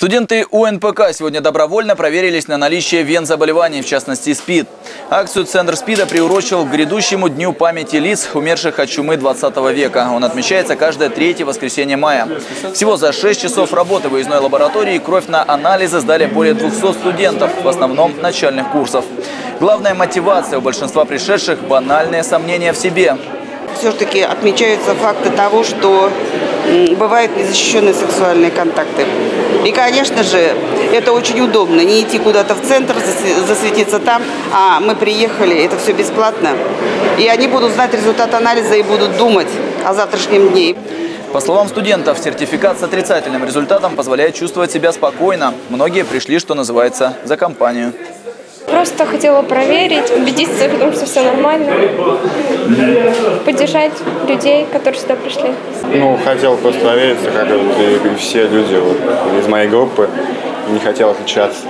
Студенты УНПК сегодня добровольно проверились на наличие вен-заболеваний, в частности СПИД. Акцию Центр СПИДа приурочил к грядущему Дню памяти лиц, умерших от чумы 20 века. Он отмечается каждое третье воскресенье мая. Всего за 6 часов работы выездной лаборатории кровь на анализы сдали более 200 студентов, в основном начальных курсов. Главная мотивация у большинства пришедших – банальные сомнения в себе. Все-таки отмечаются факты того, что бывают незащищенные сексуальные контакты. И, конечно же, это очень удобно, не идти куда-то в центр, засве- засветиться там, а мы приехали, это все бесплатно. И они будут знать результат анализа и будут думать о завтрашнем дне. По словам студентов, сертификат с отрицательным результатом позволяет чувствовать себя спокойно. Многие пришли, что называется, за компанию. Просто хотела проверить, убедиться в том, что все нормально. Поддержать людей, которые сюда пришли. Ну, хотел просто провериться, как и все люди вот из моей группы, не хотел отличаться.